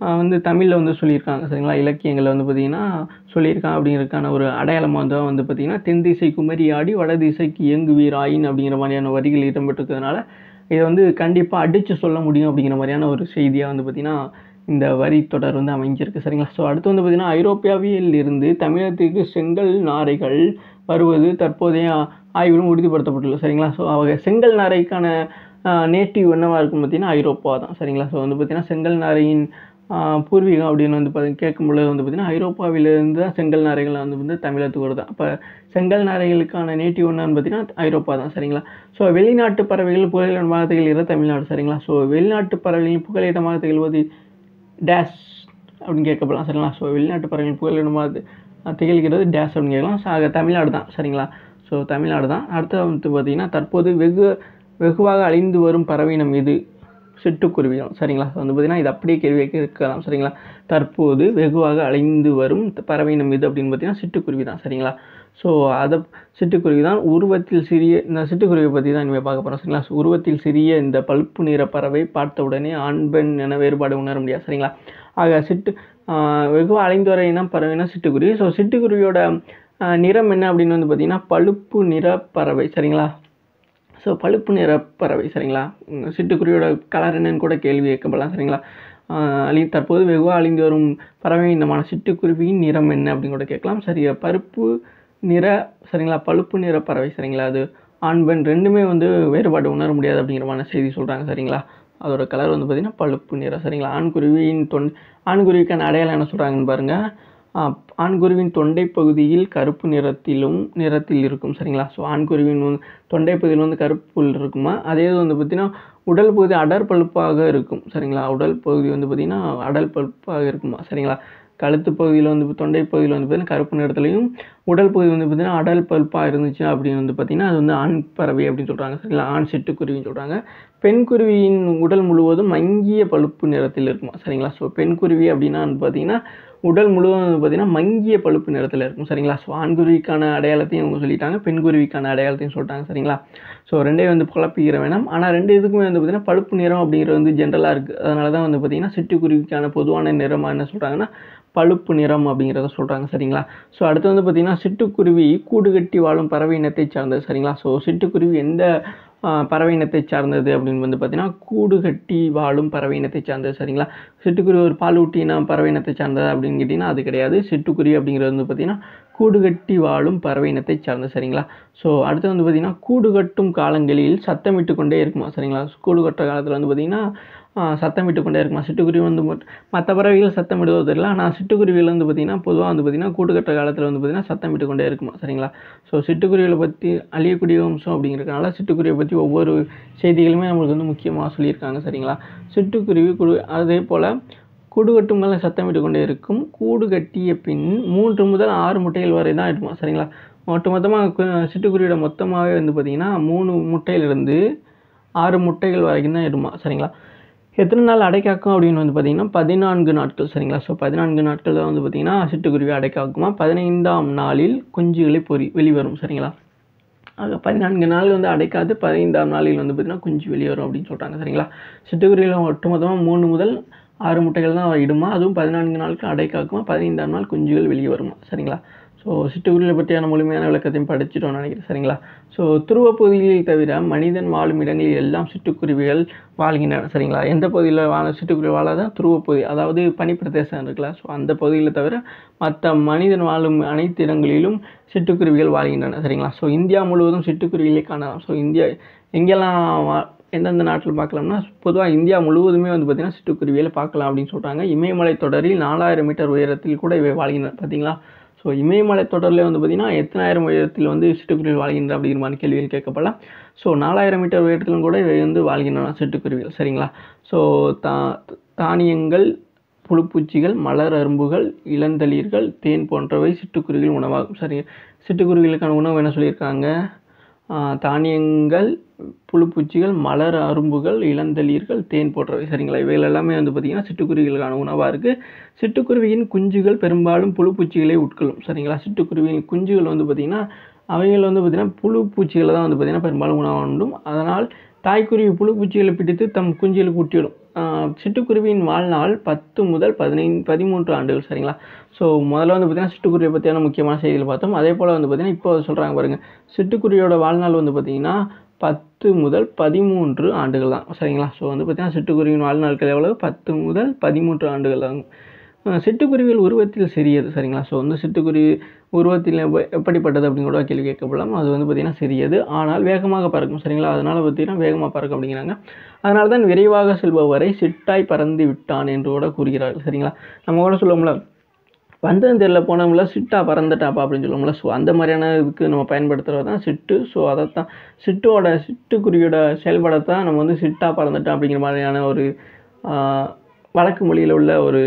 வந்து தமிழில் வந்து சொல்லியிருக்காங்க சரிங்களா? இலக்கியங்களில் வந்து பார்த்திங்கன்னா சொல்லியிருக்கான் அப்படிங்கிறதுக்கான ஒரு அடையாளமாக வந்து வந்து பார்த்திங்கன்னா தென் திசை குமரி ஆடி வட திசைக்கு இயங்கு ஆயின் அப்படிங்கிற மாதிரியான வரிகள் இடம்பெற்றிருக்கிறதுனால இதை வந்து கண்டிப்பாக அடித்து சொல்ல முடியும் அப்படிங்கிற மாதிரியான ஒரு செய்தியாக வந்து பார்த்திங்கன்னா இந்த வரி தொடர் வந்து அமைஞ்சிருக்கு சரிங்களா? ஸோ அடுத்து வந்து பார்த்திங்கன்னா ஐரோப்பியாவில் இருந்து தமிழகத்திற்கு செங்கல் நாரைகள் வருவது தற்போதைய ஆய்விலும் உறுதிப்படுத்தப்பட்டுள்ளது சரிங்களா? ஸோ அவங்க செங்கல் நாரைக்கான நேட்டிவ் என்னவாக இருக்கும் பார்த்தீங்கன்னா ஐரோப்பா தான் சரிங்களா? ஸோ வந்து பார்த்திங்கன்னா செங்கல் நாரையின் பூர்வீகம் அப்படின்னு வந்து பார்த்தி கேட்கும்பொழுது வந்து பார்த்திங்கன்னா ஐரோப்பாவிலிருந்து தான் செங்கல் நாரைகள் வந்து வந்து தமிழகத்துக்கு வருது. அப்போ செங்கல் நாரைகளுக்கான நேட்டிவ் என்னன்னு பார்த்தீங்கன்னா ஐரோப்பா தான் சரிங்களா? ஸோ வெளிநாட்டு பறவைகள் புகலிடமாக திகழ்கிறது தமிழ்நாடு சரிங்களா? ஸோ வெளிநாட்டு பறவைகள் புகலிடமாக திகழ்வது டேஷ் அப்படின்னு கேட்கப்படலாம் சரிங்களா? ஸோ வெளிநாட்டு பறவைகள் புகலிடமாக திகழ்கிறது டேஷ் அப்படின்னு கேட்கலாம். ஸோ தமிழ்நாடு தான் சரிங்களா? ஸோ தமிழ்நாடு தான். அடுத்து வந்து பார்த்திங்கன்னா தற்போது வெகு வெகுவாக அழிந்து வரும் பறவை இனம் இது சிட்டுக்குருவியும் சரிங்களா? வந்து பார்த்திங்கன்னா இது அப்படியே கேள்வியாக இருக்கலாம். சரிங்களா? தற்போது வெகுவாக அழிந்து வரும் பறவையினம் இது அப்படின்னு பார்த்தீங்கன்னா சிட்டுக்குருவி தான். சரிங்களா? ஸோ அதை சிட்டுக்குருவி தான். உருவத்தில் சிறிய இந்த சிட்டுக்குருவியை பற்றி தான் இனிமேல் பார்க்க போகிறோம் சரிங்களா? உருவத்தில் சிறிய இந்த பழுப்பு நிற பறவை பார்த்த உடனே ஆண் பெண் என வேறுபாடு உணர முடியாது. சரிங்களா? ஆக சிட்டு வெகுவாக அழிந்து வர இனம் பறவைனா சிட்டுக்குருவி. ஸோ சிட்டுக்குருவியோட நிறம் என்ன அப்படின்னு வந்து பார்த்திங்கன்னா பழுப்பு நிற பறவை. சரிங்களா? ஸோ பழுப்பு நிற பறவை சரிங்களா? சிட்டுக்குருவியோட கலர் என்னன்னு கூட கேள்வி கேட்கப்படலாம் சரிங்களா? அழி தற்போது வெகுவாக அழிந்து வரும் பறவை இனமான சிட்டுக்குருவியின் நிறம் என்ன அப்படின்னு கூட கேட்கலாம். சரியா பருப்பு நிற சரிங்களா? பழுப்பு நிற பறவை சரிங்களா? அது ஆண் பெண் ரெண்டுமே வந்து வேறுபாடு உணர முடியாது அப்படிங்கிறமான செய்தி சொல்கிறாங்க சரிங்களா? அதோட கலர் வந்து பார்த்திங்கன்னா பழுப்பு நிறம் சரிங்களா? ஆண்குருவியின் தொன் ஆண்குருவிக்கான அடையாளம் என்ன சொல்கிறாங்கன்னு பாருங்கள் ஆண்குருவின் தொண்டை பகுதியில் கருப்பு நிறத்திலும் நிறத்தில் இருக்கும் சரிங்களா? ஸோ ஆண்குருவின் வந்து தொண்டை பகுதியில் வந்து கருப்பு இருக்குமா? அதே இது வந்து பார்த்திங்கன்னா உடல் பகுதி அடர் பழுப்பாக இருக்கும் சரிங்களா? உடல் பகுதி வந்து பார்த்திங்கன்னா அடல் பழுப்பாக இருக்குமா சரிங்களா? கழுத்து பகுதியில் வந்து தொண்டை பகுதியில் வந்து பார்த்திங்கன்னா கருப்பு நிறத்துலையும் உடல் பகுதி வந்து பார்த்திங்கன்னா அடல் பழுப்பாக இருந்துச்சு அப்படின்னு வந்து பார்த்திங்கன்னா அது வந்து ஆண் பறவை அப்படின்னு சொல்கிறாங்க சரிங்களா? ஆண் சிட்டுக்குருவின்னு சொல்கிறாங்க பெண் குருவியின் உடல் முழுவதும் மங்கிய பழுப்பு நிறத்தில் இருக்குமா சரிங்களா? ஸோ பெண் குருவி அப்படின்னா வந்து பார்த்திங்கன்னா உடல் முழுவதும் வந்து பார்த்திங்கன்னா மங்கிய பழுப்பு நிறத்தில் இருக்கும் சரிங்களா? ஸோ ஆண்குருவிக்கான அடையாளத்தையும் அவங்க சொல்லிட்டாங்க பெண்குருவிக்கான அடையாளத்தையும் சொல்லிட்டாங்க சரிங்களா? ஸோ ரெண்டே வந்து குழப்பிக்கிற வேணாம். ஆனால் ரெண்டு இதுக்குமே வந்து பார்த்திங்கன்னா பழுப்பு நிறம் அப்படிங்கிறது வந்து ஜென்ரலாக இருக்குது அதனால தான் வந்து பார்த்திங்கன்னா சிட்டுக்குருவிக்கான பொதுவான நிறமாக என்ன சொல்கிறாங்கன்னா பழுப்பு நிறம் அப்படிங்கிறத சொல்கிறாங்க சரிங்களா? ஸோ அடுத்து வந்து பார்த்திங்கன்னா சிட்டுக்குருவி கூடு கட்டி வாழும் பறவை இனத்தை சார்ந்தது சரிங்களா? ஸோ சிட்டுக்குருவி எந்த பறவை இனத்தை சார்ந்தது அப்படின்னு வந்து பார்த்தீங்கன்னா கூடு கட்டி வாழும் பறவை இனத்தை சார்ந்தது சரிங்களா? சிட்டுக்குருவி ஒரு பாலூட்டினா பறவை இனத்தை சார்ந்தது அப்படின்னு கேட்டிங்கன்னா அது கிடையாது. சிட்டுக்குருவி அப்படிங்கிறது வந்து பார்த்திங்கன்னா கூடு கட்டி வாழும் பறவை இனத்தை சார்ந்தது சரிங்களா? ஸோ அடுத்து வந்து பார்த்திங்கன்னா கூடு கட்டும் காலங்களில் சத்தமிட்டு கொண்டே இருக்குமா சரிங்களா? கூடு கட்டுற காலத்தில் வந்து பார்த்திங்கன்னா சத்தமிட்டு கொண்டே இருக்குமா? சிட்டுக்குருவி வந்து மற்ற பறவைகள் சத்தமிடுவது தெரியல ஆனால் சிட்டுக்குருவியில் வந்து பார்த்திங்கன்னா பொதுவாக வந்து பார்த்திங்கன்னா கூடு கட்டுற காலத்தில் வந்து பார்த்திங்கன்னா சத்தமிட்டு கொண்டே இருக்குமா? சரிங்களா? ஸோ சிட்டுக்குருவியை பற்றி அழியக்கூடிய வம்சம் அப்படிங்கிறதுனால சிட்டுக்குருவியை பற்றி ஒவ்வொரு செய்திகளுமே நம்மளுக்கு வந்து முக்கியமாக சொல்லியிருக்காங்க சரிங்களா? சிட்டுக்குருவி குழு அதே போல் கூடு கட்டும் மேலே சத்தமிட்டு கொண்டே இருக்கும். கூடு கட்டிய பின் மூன்று முதல் ஆறு முட்டைகள் வரை தான் இருக்குமா? சரிங்களா? ஒட்டுமொத்தமாக சிட்டுக்குருவியோட மொத்தமாகவே வந்து பார்த்திங்கன்னா மூணு முட்டையிலிருந்து ஆறு முட்டைகள் வரைக்கும் தான் இடுமா சரிங்களா? எத்தனை நாள் அடைக்காக்கும் அப்படின்னு வந்து பார்த்தீங்கன்னா பதினான்கு நாட்கள் சரிங்களா? ஸோ பதினான்கு நாட்கள் தான் வந்து பார்த்தீங்கன்னா சிட்டுக்குருவி அடைக்காக்குமா? பதினைந்தாம் நாளில் குஞ்சுகளை பொறி வெளிவரும் சரிங்களா? ஆக பதினான்கு நாள் வந்து அடைக்காது பதினைந்தாம் நாளில் வந்து பார்த்தீங்கன்னா குஞ்சு வெளியே வரும் அப்படின்னு சொல்கிறாங்க சரிங்களா? சிட்டுக்குருவியில் ஒட்டுமொத்தமாக மூணு முதல் ஆறு முட்டைகள் தான் இடுமா? அதுவும் பதினான்கு நாளுக்கு அடைக்காக்குமா? பதினைந்தாம் நாள் குஞ்சுகள் வெளியே வருமா சரிங்களா? ஸோ சிட்டுக்குருவியை பற்றியான முழுமையான விளக்கத்தையும் படிச்சிட்டோம்னு நினைக்கிறேன் சரிங்களா? ஸோ துருவ பகுதிகளில் தவிர மனிதன் வாழும் இடங்களில் எல்லாம் சிட்டுக்குருவிகள் வாழ்கின்றன சரிங்களா? எந்த பகுதியில் வாழ சிட்டுக்குருவி வாழாதான் துருவ பகுதி அதாவது பனிப்பிரதேசம் இருக்குல்ல ஸோ அந்த பகுதியில் தவிர மற்ற மனிதன் வாழும் அனைத்து இடங்களிலும் சிட்டுக்குருவிகள் வாழ்கின்றன சரிங்களா? ஸோ இந்தியா முழுவதும் சிட்டுக்குருவிகளை காணலாம். ஸோ இந்தியா எங்கெல்லாம் வா- எந்தெந்த நாட்டில் பார்க்கலாம்னா பொதுவாக இந்தியா முழுவதுமே வந்து பார்த்திங்கன்னா சிட்டுக்குருவியில் பார்க்கலாம் அப்படின்னு சொல்கிறாங்க இமயமலை தொடரில் நாலாயிரம் மீட்டர் உயரத்தில் கூட இவை வாழ்கின்றன பார்த்தீங்களா? ஸோ இமயமலை தொடரில் வந்து பார்த்திங்கன்னா எத்தனாயிரம் உயரத்தில் வந்து சிட்டுக்குருவிகள் வாழ்கின்ற அப்படிங்கிற மாதிரி கேள்விகள் கேட்கப்படலாம். ஸோ நாலாயிரம் மீட்டர் உயரத்திலும் கூட இவை வந்து வாழ்கின்றன சிட்டுக்குருவிகள் சரிங்களா? ஸோ தா தானியங்கள் புழுப்பூச்சிகள் மலர் அரும்புகள் இளந்தளிர்கள் தேன் போன்றவை சிட்டுக்குருவிகள் உணவாகும். சரி சிட்டுக்குருவிகளுக்கான உணவு என்ன சொல்லியிருக்காங்க? தானியங்கள் புழுப்பூச்சிகள் மலர் அரும்புகள் இளந்தளிர்கள் தேன் போன்றவை. சரிங்களா? இவைகள் எல்லாமே வந்து பார்த்திங்கன்னா சிட்டுக்குருவிகளுக்கான உணவாக இருக்குது சிட்டுக்குருவியின் குஞ்சுகள் பெரும்பாலும் புழுப்பூச்சிகளை உட்கொள்ளும். சரிங்களா? சிட்டுக்குருவியின் குஞ்சுகள் வந்து பார்த்திங்கன்னா அவைகள் வந்து பார்த்திங்கன்னா புழுப்பூச்சிகளை தான் வந்து பார்த்திங்கன்னா பெரும்பாலும் உணவாக உண்டும். அதனால் தாய்க்குருவி புழுப்பூச்சிகளை பிடித்து தம் குஞ்சுகளுக்கு ஊட்டிவிடும். சிட்டுக்குருவியின் வாழ்நாள் பத்து முதல் பதினைந்து பதிமூன்று ஆண்டுகள் சரிங்களா? ஸோ முதல்ல வந்து பார்த்திங்கன்னா சிட்டுக்குருவியை பற்றியான முக்கியமான செய்திகள் பார்த்தோம். அதே போல் வந்து பார்த்திங்கன்னா இப்போ சொல்கிறாங்க பாருங்கள் சிட்டுக்குருவியோட வாழ்நாள் வந்து பார்த்திங்கன்னா பத்து முதல் பதிமூன்று ஆண்டுகள் தான் சரிங்களா? ஸோ வந்து பார்த்திங்கன்னா சிட்டுக்குருவியின் வாழ்நாட்கள் எவ்வளவு? பத்து முதல் பதிமூன்று ஆண்டுகள் தான். சிட்டுக்குருவிகள் உருவத்தில் சிறியது சரிங்களா? ஸோ வந்து சிட்டுக்குருவி உருவத்தில் எப்படிப்பட்டது அப்படின்னு கூட கேள்வி கேட்கப்படலாம். அது வந்து பார்த்திங்கன்னா சிறியது. ஆனால் வேகமாக பறக்கும் சரிங்களா? அதனால் பார்த்திங்கன்னா வேகமாக பறக்கும் அப்படிங்கிறாங்க அதனால தான் விரைவாக செல்பவரை சிட்டாய் பறந்து விட்டான் என்று கூட கூறுகிறார்கள் சரிங்களா? நம்ம கூட சொல்லுவோம்ல தெரியல போனவங்கள சிட்டாக பறந்துட்டாப்பா அப்படின்னு சொல்லுவோம்ல. ஸோ அந்த மாதிரியான இதுக்கு நம்ம பயன்படுத்துகிறது தான் சிட்டு. ஸோ அதைத்தான் சிட்டோட சிட்டுக்குருவியோட செயல்படத்தான் நம்ம வந்து சிட்டாக பறந்துட்டோம் அப்படிங்கிற மாதிரியான ஒரு வழக்கு மொழியில் உள்ள ஒரு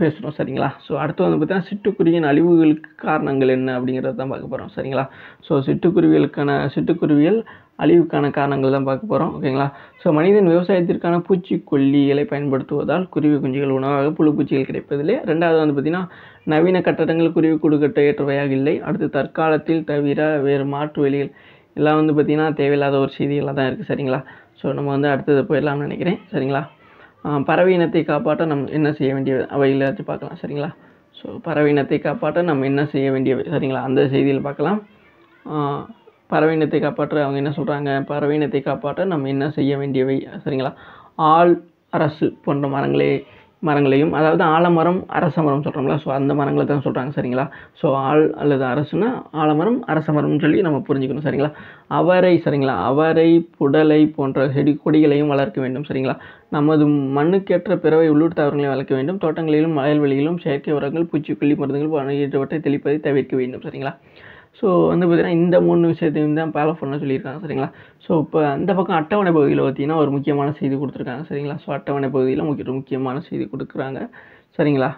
பேசுகிறோம் சரிங்களா? ஸோ அடுத்து வந்து பார்த்தீங்கன்னா சிட்டுக்குருவியின் அழிவுகளுக்கு காரணங்கள் என்ன அப்படிங்கிறத தான் பார்க்க போகிறோம் சரிங்களா? ஸோ சிட்டுக்குருவிகளுக்கான சிட்டுக்குருவியல் அழிவுக்கான காரணங்கள் தான் பார்க்க போகிறோம் ஓகேங்களா? ஸோ மனிதன் விவசாயத்திற்கான பூச்சிக்கொல்லிகளை பயன்படுத்துவதால் குருவி குஞ்சுகள் உணவாக புழு பூச்சிகள் கிடைப்பதில்லை. ரெண்டாவது வந்து பார்த்திங்கன்னா நவீன கட்டடங்கள் குருவி கூடு ஏற்றவையாக இல்லை. அடுத்து தற்காலத்தில் தவிர வேறு மாற்று வழிகள் எல்லாம் வந்து பார்த்திங்கன்னா தேவையில்லாத ஒரு செய்திகளாக தான் இருக்குது சரிங்களா? ஸோ நம்ம வந்து அடுத்தது போயிடலாம்னு நினைக்கிறேன் சரிங்களா? பறவை இனத்தை காப்பாற்ற நம் என்ன செய்ய வேண்டியது அவை எல்லாத்தையும் பார்க்கலாம் சரிங்களா? ஸோ பறவை இனத்தை காப்பாற்ற நம்ம என்ன செய்ய வேண்டியவை சரிங்களா? அந்த செய்தியில் பார்க்கலாம். பறவை இனத்தை காப்பாற்ற அவங்க என்ன சொல்கிறாங்க பறவை இனத்தை காப்பாற்ற நம்ம என்ன செய்ய வேண்டியவை சரிங்களா? ஆள் அரசு போன்ற மரங்களே மரங்களையும் அதாவது ஆலமரம் அரச மரம் சொல்கிறோம்ல ஸோ அந்த மரங்களை தான் சொல்கிறாங்க சரிங்களா? ஸோ ஆள் அல்லது அரசுனா ஆலமரம் அரச மரம்னு சொல்லி நம்ம புரிஞ்சுக்கணும் சரிங்களா? அவரை சரிங்களா? அவரை புடலை போன்ற செடி கொடிகளையும் வளர்க்க வேண்டும் சரிங்களா? நமது மண்ணுக்கேற்ற பிறவை உள்ளூர் தாவரங்களை வளர்க்க வேண்டும். தோட்டங்களிலும் வயல்வெளியிலும் செயற்கை உரங்கள் பூச்சிக்கொல்லி மருந்துகள் போன்றவற்றை தெளிப்பதை தவிர்க்க வேண்டும். சரிங்களா? ஸோ வந்து பார்த்திங்கன்னா இந்த மூணு விஷயத்தையும் தான் ஃபாலோ பண்ண சொல்லியிருக்காங்க. சரிங்களா? ஸோ இப்போ அந்த பக்கம் அட்டவணை பகுதியில் பார்த்திங்கன்னா ஒரு முக்கியமான செய்தி கொடுத்துருக்காங்க. சரிங்களா? ஸோ அட்டவணை பகுதியில் முக்கிய முக்கியமான செய்தி கொடுக்குறாங்க. சரிங்களா?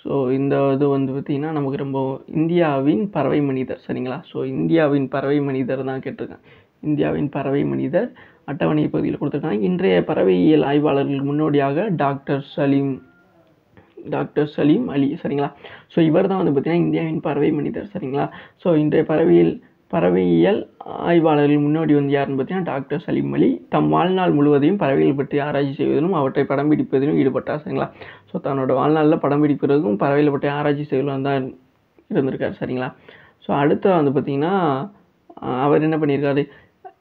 ஸோ இந்த இது வந்து பார்த்திங்கன்னா நமக்கு ரொம்ப இந்தியாவின் பறவை மனிதர். சரிங்களா? ஸோ இந்தியாவின் பறவை மனிதர் தான் கேட்டிருக்கேன் இந்தியாவின் பறவை மனிதர் அட்டவணை பகுதியில் கொடுத்துருக்காங்க. இன்றைய பறவையியல் ஆய்வாளர்கள் முன்னோடியாக டாக்டர் சலீம் டாக்டர் சலீம் அலி சரிங்களா? ஸோ இவர் தான் வந்து பார்த்திங்கன்னா இந்தியாவின் பறவை மனிதர் சரிங்களா? ஸோ இன்றைய பறவையில் பறவையியல் ஆய்வாளர்கள் முன்னோடி வந்து யாருன்னு பார்த்தீங்கன்னா டாக்டர் சலீம் அலி. தம் வாழ்நாள் முழுவதையும் பறவைகள் பற்றி ஆராய்ச்சி செய்வதிலும் அவற்றை படம் பிடிப்பதிலும் ஈடுபட்டார் சரிங்களா? ஸோ தன்னோட வாழ்நாளில் படம் பிடிப்பதற்கும் பறவைகளை பற்றி ஆராய்ச்சி செய்வதிலும் தான் இருந்திருக்கார் சரிங்களா? ஸோ அடுத்த வந்து பார்த்திங்கன்னா அவர் என்ன பண்ணியிருக்காரு?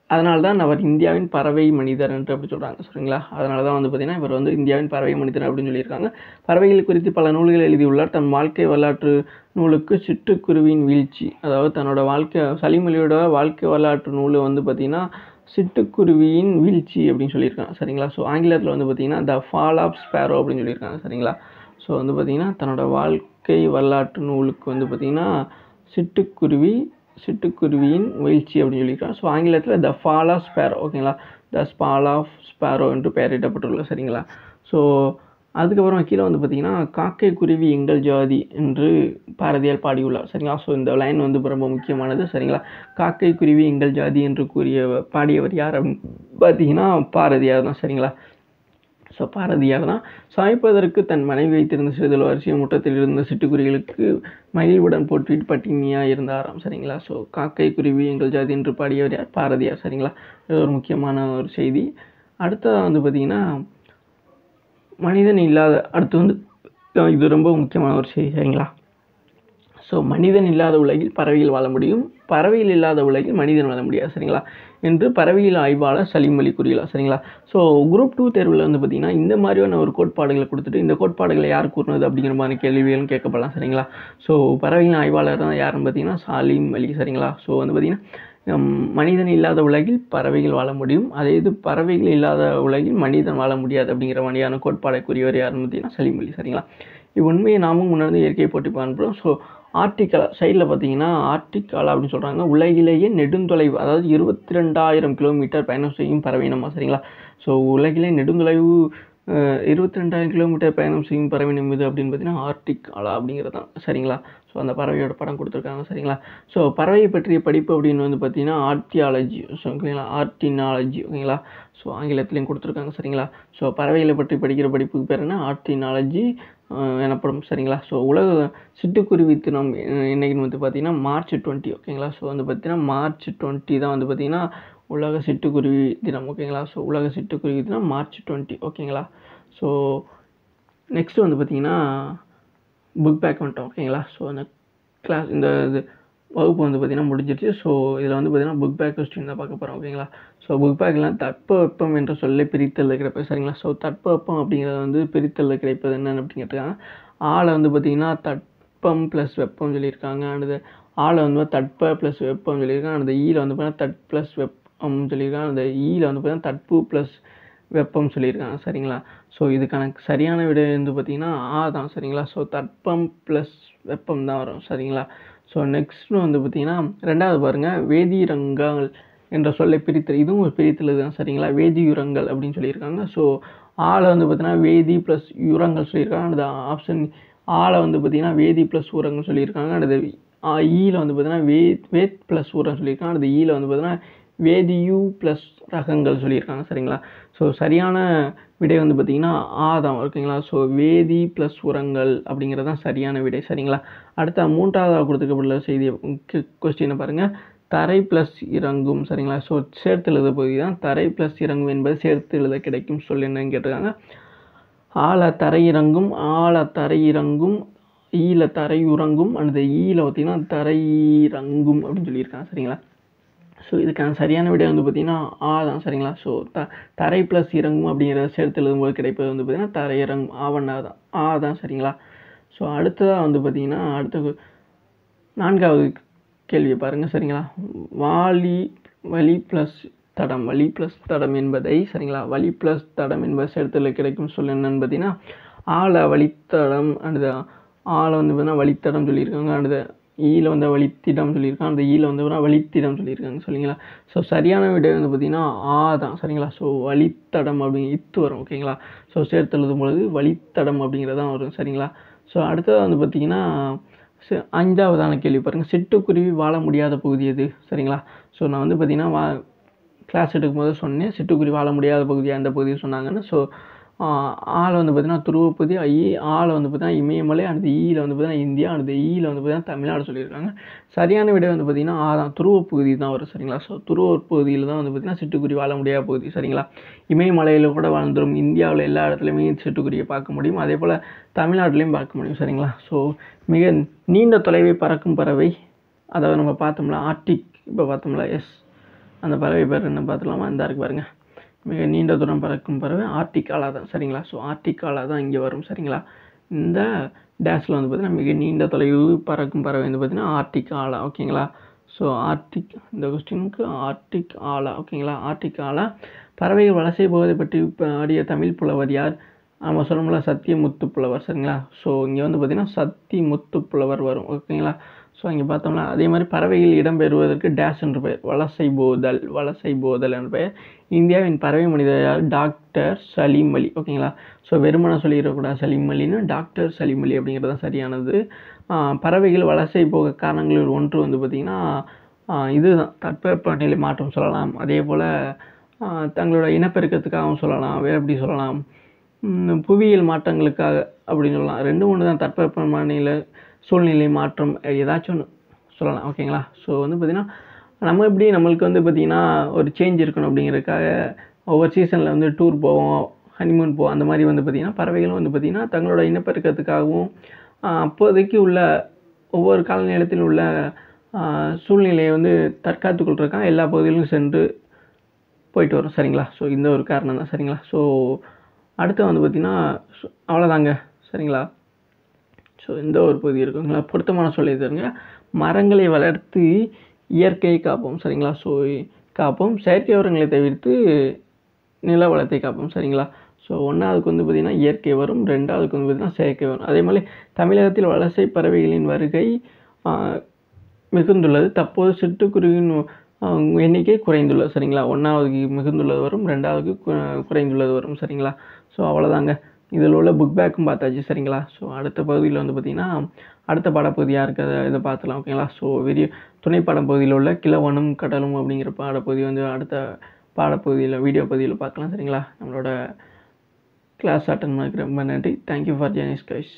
அதனால தான் அவர் இந்தியாவின் பறவை மனிதர் என்று அப்படி சொல்கிறாங்க சரிங்களா? அதனால தான் வந்து பார்த்திங்கன்னா இவர் வந்து இந்தியாவின் பறவை மனிதர் அப்படின்னு சொல்லியிருக்காங்க. பறவைகள் குறித்து பல நூல்கள் எழுதியுள்ளார். தன் வாழ்க்கை வரலாற்று நூலுக்கு சிட்டுக்குருவியின் வீழ்ச்சி. அதாவது தன்னோட வாழ்க்கை சலிமொழியோட வாழ்க்கை வரலாற்று நூல் வந்து பார்த்திங்கன்னா சிட்டுக்குருவியின் வீழ்ச்சி அப்படின்னு சொல்லியிருக்காங்க சரிங்களா? ஸோ ஆங்கிலத்தில் வந்து பார்த்திங்கன்னா த ஃபால் ஆஃப் ஸ்பேரோ அப்படின்னு சொல்லியிருக்காங்க சரிங்களா? ஸோ வந்து பார்த்திங்கன்னா தன்னோட வாழ்க்கை வரலாற்று நூலுக்கு வந்து பார்த்திங்கன்னா சிட்டுக்குருவி சிட்டுக்குருவியின் வீழ்ச்சி அப்படின்னு சொல்லியிருக்காங்க. ஸோ ஆங்கிலத்தில் த ஃபால் ஆஃப் ஸ்பேரோ ஓகேங்களா த ஸ்பால் ஆஃப் ஸ்பேரோ என்று பெயரிடப்பட்டுள்ளது. சரிங்களா? ஸோ அதுக்கப்புறம் கீழே வந்து பார்த்தீங்கன்னா காக்கை குருவி எங்கள் ஜாதி என்று பாரதியார் பாடியுள்ளார். சரிங்களா? ஸோ இந்த லைன் வந்து ரொம்ப முக்கியமானது. சரிங்களா? காக்கை குருவி எங்கள் ஜாதி என்று கூறிய பாடியவர் யார் அப்படின்னு பார்த்தீங்கன்னா பாரதியார் தான். சரிங்களா? ஸோ பாரதியார் தான் சாய்ப்பதற்கு தன் மனைவி வைத்திருந்த சிறிதல் அரிசியை முட்டத்தில் இருந்த சிட்டுக்குருவிகளுக்கு மகிழ்வுடன் போட்டுவிட்டு பட்டினியாக இருந்தாராம் சரிங்களா? ஸோ காக்கை குருவி எங்கள் ஜாதி என்று பாடியவர் யார்? பாரதியார் சரிங்களா? இது ஒரு முக்கியமான ஒரு செய்தி. அடுத்ததாக வந்து பார்த்திங்கன்னா மனிதன் இல்லாத அடுத்து வந்து இது ரொம்ப முக்கியமான ஒரு செய்தி சரிங்களா? ஸோ மனிதன் இல்லாத உலகில் பறவைகள் வாழ முடியும். பறவைகள் இல்லாத உலகில் மனிதன் வாழ முடியாது சரிங்களா? என்று பறவையில் ஆய்வாளர் சலீம் அலி கூறுகிறார் சரிங்களா? ஸோ குரூப் டூ தேர்வில் வந்து பார்த்திங்கன்னா இந்த மாதிரியான ஒரு கோட்பாடுகளை கொடுத்துட்டு இந்த கோட்பாடுகளை யார் கூறினது அப்படிங்கிற மாதிரி கேள்விகளும் கேட்கப்படலாம் சரிங்களா? ஸோ பறவையின் ஆய்வாளர் தான் யாருன்னு பார்த்தீங்கன்னா சாலிம் அலி சரிங்களா? ஸோ வந்து பார்த்திங்கன்னா மனிதன் இல்லாத உலகில் பறவைகள் வாழ முடியும். அதே இது பறவைகள் இல்லாத உலகில் மனிதன் வாழ முடியாது அப்படிங்கிற மாதிரியான கோட்பாடை கூறியவர் யாருன்னு பார்த்தீங்கன்னா சலீம் அலி சரிங்களா? இவ்வுண்மையை நாமும் உணர்ந்து இயற்கையை போட்டி பார்க்கிறோம் ஸோ ஆர்டிகலா சைடில் பார்த்தீங்கன்னா ஆர்டிக்கல் அப்படின்னு சொல்கிறாங்க உலகிலேயே நெடுந்தொலைவு அதாவது இருபத்தி ரெண்டாயிரம் கிலோமீட்டர் பயணம் செய்யும் பறவை இனமாக சரிங்களா? ஸோ உலகிலே நெடுந்தொலைவு இருபத்தி ரெண்டாயிரம் கிலோமீட்டர் பயணம் செய்யும் பறவை நிமிது அப்படின்னு பார்த்தீங்கன்னா ஆர்டிக் ஆலா அப்படிங்கிறது தான். சரிங்களா? ஸோ அந்த பறவையோட படம் கொடுத்துருக்காங்க. சரிங்களா? ஸோ பறவையை பற்றிய படிப்பு அப்படின்னு வந்து பார்த்தீங்கன்னா ஆர்டியாலஜி ஸோ ஓகேங்களா? ஆர்டினாலஜி ஓகேங்களா? ஸோ ஆங்கிலத்துலேயும் கொடுத்துருக்காங்க. சரிங்களா? ஸோ பறவைகளை பற்றி படிக்கிற படிப்புக்கு பேர் என்ன? ஆர்டினாலஜி எனப்படும். சரிங்களா? ஸோ உலக சிட்டுக்குருவி தினம் என்னைக்குன்னு வந்து பார்த்தீங்கன்னா மார்ச் டுவெண்ட்டி. ஓகேங்களா? ஸோ வந்து பார்த்தீங்கன்னா மார்ச் டுவெண்ட்டி தான் வந்து பார்த்திங்கன்னா உலக சிட்டுக்குருவி தினம் ஓகேங்களா? ஸோ உலக சிட்டுக்குருவி தினம் மார்ச் டுவெண்ட்டி ஓகேங்களா? ஸோ நெக்ஸ்ட்டு வந்து பார்த்தீங்கன்னா புக் பேக் வந்துட்டோம் ஓகேங்களா? ஸோ அந்த கிளாஸ் இந்த இது வகுப்பு வந்து பார்த்திங்கன்னா முடிஞ்சிருச்சு. ஸோ இதில் வந்து பார்த்திங்கன்னா புக் பேக் கொஸ்டின் தான் பார்க்க போகிறோம் ஓகேங்களா? ஸோ புக் பேக்லாம் தட்பவெப்பம் என்ற சொல்லை பிரித்தல் கிடைப்பது சரிங்களா? ஸோ தட்பவெப்பம் அப்படிங்கிறது வந்து பிரித்தல் கிடைப்பது என்னென்னு அப்படின்னு கேட்டிருக்காங்க ஆளை வந்து பார்த்திங்கன்னா தட்பம் ப்ளஸ் வெப்பம் சொல்லியிருக்காங்க. அடுத்து ஆளை வந்து தட்ப ப்ளஸ் வெப்பம் சொல்லியிருக்காங்க. அந்த ஈயில் வந்து பார்த்தீங்கன்னா தட் ப்ளஸ் சொல்லியிருக்காங்க. அந்த ஈயில் வந்து பார்த்தீங்கன்னா தட்பு ப்ளஸ் வெப்பம் சொல்லியிருக்காங்க. சரிங்களா? ஸோ இதுக்கான சரியான விடை வந்து பார்த்திங்கன்னா ஆ தான். சரிங்களா? ஸோ தட்பம் ப்ளஸ் வெப்பம் தான் வரும். சரிங்களா? ஸோ நெக்ஸ்ட் வந்து பார்த்திங்கன்னா ரெண்டாவது பாருங்கள் வேதிரங்கள் என்ற சொல்லை பிரித்தல். இதுவும் ஒரு பிரித்தல் தான். சரிங்களா? வேதியுரங்கள் அப்படின்னு சொல்லியிருக்காங்க. ஸோ ஆளை வந்து பார்த்தீங்கன்னா வேதி ப்ளஸ் யுரங்கள் சொல்லியிருக்காங்க. அந்த ஆப்ஷன் ஆளை வந்து பார்த்திங்கன்னா வேதி ப்ளஸ் உரங்கள் சொல்லியிருக்காங்க. அடுத்து ஈயில் வந்து பார்த்திங்கன்னா வே வேத் ப்ளஸ் உரம் சொல்லியிருக்காங்க. அடுத்து ஈயில் வந்து பார்த்திங்கன்னா வேதியு ப்ளஸ் ரகங்கள் சொல்லியிருக்காங்க சரிங்களா? ஸோ சரியான விடை வந்து பார்த்திங்கன்னா ஆ தான் ஓகேங்களா? ஸோ வேதி ப்ளஸ் உரங்கள் அப்படிங்கிறது தான் சரியான விடை சரிங்களா? அடுத்த மூன்றாவதாக கொடுத்துக்கப்பட்டுள்ள செய்தி கொஸ்டினை பாருங்கள் தரை ப்ளஸ் இறங்கும் சரிங்களா? ஸோ சேர்த்து எழுத பகுதி தான் தரை ப்ளஸ் இறங்கும் என்பது சேர்த்து எழுத கிடைக்கும் சொல் என்னன்னு கேட்டிருக்காங்க. ஆழ தரை இறங்கும் ஆழ தரை இறங்கும் ஈல தரை உறங்கும் அந்த ஈழ பார்த்திங்கன்னா தரை இறங்கும் அப்படின்னு சொல்லியிருக்காங்க சரிங்களா? ஸோ இதுக்கான சரியான விடை வந்து பார்த்திங்கன்னா ஆ தான் சரிங்களா? ஸோ த தரை ப்ளஸ் இறங்கும் அப்படிங்கிறத சேர்த்து எழுதும்போது கிடைப்பது வந்து பார்த்திங்கன்னா தரை இறங்கும் ஆவண்ணா தான். ஆ தான் சரிங்களா? ஸோ அடுத்ததாக வந்து பார்த்திங்கன்னா அடுத்த நான்காவது கேள்வியை பாருங்கள் சரிங்களா? வாலி வலி ப்ளஸ் தடம். வலி ப்ளஸ் தடம் என்பதை சரிங்களா? வலி ப்ளஸ் தடம் என்பது சேர்த்துல கிடைக்கும் சொல் என்னன்னு பார்த்தீங்கன்னா ஆழ வழித்தடம் அடுத்த ஆளை வந்து பார்த்தீங்கன்னா வழித்தடம் சொல்லியிருக்காங்க. அடுத்த ஈயில் வந்து வழித்திடம் சொல்லியிருக்கான். அந்த ஈயில் வந்து வழித்திடம் சொல்லியிருக்காங்க. சரிங்களா? ஸோ சரியான விடை வந்து பார்த்தீங்கன்னா ஆ தான். சரிங்களா? ஸோ வழித்தடம் அப்படிங்க இத்து வரும். ஓகேங்களா? ஸோ சேர்த்து எழுதும் பொழுது வழித்தடம் அப்படிங்கிறது தான் வரும். சரிங்களா? ஸோ அடுத்தது வந்து பார்த்தீங்கன்னா அஞ்சாவதான கேள்வி பாருங்கள் சிட்டுக்குருவி வாழ முடியாத பகுதி எது? சரிங்களா? ஸோ நான் வந்து பார்த்தீங்கன்னா வா கிளாஸ் எடுக்கும்போது சொன்னேன் சிட்டுக்குருவி வாழ முடியாத பகுதி அந்த பகுதியை சொன்னாங்கன்னு. ஸோ ஆளை வந்து பார்த்தீங்கன்னா துருவப்பதி ஐ ஆளை வந்து பார்த்தீங்கன்னா இமயமலை அடுத்து ஈயில் வந்து பார்த்தீங்கன்னா இந்தியா அடுத்து ஈயில் வந்து பார்த்தீங்கன்னா தமிழ்நாடு சொல்லியிருக்காங்க. சரியான விடை வந்து பார்த்தீங்கன்னா ஆ தான் துருவப்பகுதி தான் வரும் சரிங்களா? ஸோ துருவப்பகுதியில் தான் வந்து பார்த்தீங்கன்னா சிட்டுக்குருவி வாழ முடியாத பகுதி சரிங்களா? இமயமலையில் கூட வாழ்ந்துடும் இந்தியாவில் எல்லா இடத்துலையுமே சிட்டுக்குருவியை பார்க்க முடியும் அதே போல் தமிழ்நாட்டிலையும் பார்க்க முடியும் சரிங்களா? ஸோ மிக நீண்ட தொலைவை பறக்கும் பறவை அதாவது நம்ம பார்த்தோம்ல ஆர்டிக் இப்போ பார்த்தோம்ல எஸ் அந்த பறவை பேர் என்ன பார்த்துலாமா இந்த இருக்கு பாருங்கள் மிக நீண்ட தூரம் பறக்கும் பறவை ஆர்டிக் ஆலா தான். சரிங்களா? ஸோ ஆர்டிக் ஆலா தான் இங்கே வரும். சரிங்களா? இந்த டேஷில் வந்து பார்த்தீங்கன்னா மிக நீண்ட தொலைவு பறக்கும் பறவை வந்து பார்த்தீங்கன்னா ஆர்டிக் ஆலா ஓகேங்களா? ஸோ ஆர்டிக் இந்த கொஸ்டினுக்கு ஆர்டிக் ஆலா ஓகேங்களா? ஆர்டிக் ஆலா பறவைகள் வலசை போவதை பற்றி ஆடிய தமிழ் புலவர் யார்? நம்ம சொல்லணும்ல சத்தியமுத்து புலவர். சரிங்களா? ஸோ இங்கே வந்து பார்த்திங்கன்னா சத்தி முத்து புலவர் வரும். ஓகேங்களா? ஸோ இங்கே பார்த்தோம்னா அதே மாதிரி பறவைகள் இடம்பெறுவதற்கு டேஷ் என்று பெயர். வலசை போதல் வலசை போதல் என்ற பெயர். இந்தியாவின் பறவை மனித டாக்டர் சலீம் அலி ஓகேங்களா ஸோ வெறுமனை சொல்லிடக்கூடாது. சலீம் அலின்னு டாக்டர் சலீம் அலி அப்படிங்கிறது தான் சரியானது. பறவைகள் வலசை போக காரணங்களில் ஒன்று வந்து பார்த்திங்கன்னா இதுதான். தட்பவெப்பநிலை மாற்றம் சொல்லலாம். அதே போல் தங்களோட இனப்பெருக்கத்துக்காகவும் சொல்லலாம். வேறு எப்படி சொல்லலாம்? புவியியல் மாற்றங்களுக்காக அப்படின்னு சொல்லலாம். ரெண்டு ஒன்று தான். தட்பவெப்பநிலை சூழ்நிலை மாற்றம் ஏதாச்சும் ஒன்று சொல்லலாம். ஓகேங்களா ஸோ வந்து பார்த்திங்கன்னா நம்ம எப்படி நம்மளுக்கு வந்து பார்த்திங்கன்னா ஒரு சேஞ்ச் இருக்கணும் அப்படிங்கிறதுக்காக ஒவ்வொரு சீசனில் வந்து டூர் போவோம் ஹனிமூன் போவோம் அந்த மாதிரி வந்து பார்த்திங்கன்னா பறவைகளும் வந்து பார்த்திங்கன்னா தங்களோட இனப்பெருக்கத்துக்காகவும் அப்போதைக்கு உள்ள ஒவ்வொரு காலநிலத்தில் உள்ள சூழ்நிலையை வந்து தற்காத்து கொள்றதுக்காக எல்லா பகுதிகளிலும் சென்று போயிட்டு வரும். சரிங்களா? ஸோ இந்த ஒரு காரணம் தான் சரிங்களா? ஸோ அடுத்து வந்து பார்த்திங்கன்னா அவ்வளோதாங்க சரிங்களா? ஸோ இந்த ஒரு பகுதி இருக்குங்களா பொருத்தமான சொல்லி தருங்க. மரங்களை வளர்த்து இயற்கையை காப்போம். சரிங்களா? ஸோ காப்போம். செயற்கை உரங்களை தவிர்த்து நில வளத்தை காப்போம். சரிங்களா? ஸோ ஒன்றாவதுக்கு வந்து பார்த்திங்கன்னா இயற்கை வரும். ரெண்டாவதுக்கு வந்து பார்த்திங்கன்னா செயற்கை வரும். அதே மாதிரி தமிழகத்தில் வலசை பறவைகளின் வருகை மிகுந்துள்ளது. தற்போது சிட்டுக்குருவின் எண்ணிக்கை குறைந்துள்ளது. சரிங்களா? ஒன்றாவதுக்கு மிகுந்துள்ளது வரும். ரெண்டாவதுக்கு குறைந்துள்ளது வரும். சரிங்களா? ஸோ அவ்வளோதாங்க இதில் உள்ள புக் பேக்கும் பார்த்தாச்சு சரிங்களா? ஸோ அடுத்த பகுதியில் வந்து பார்த்திங்கன்னா அடுத்த பாடப்பகுதியாக இருக்கிறத இதை பார்த்துலாம் ஓகேங்களா? ஸோ வெறிய துணை பாடப்பகுதியில் உள்ள கிழவனும் கடலும் அப்படிங்கிற பாடப்பகுதி வந்து அடுத்த பாடப்பகுதியில் வீடியோ பகுதியில் பார்க்கலாம் சரிங்களா? நம்மளோட கிளாஸ் அட்டன் பண்ணுறதுக்கு ரொம்ப நன்றி. Thank you for joinees guys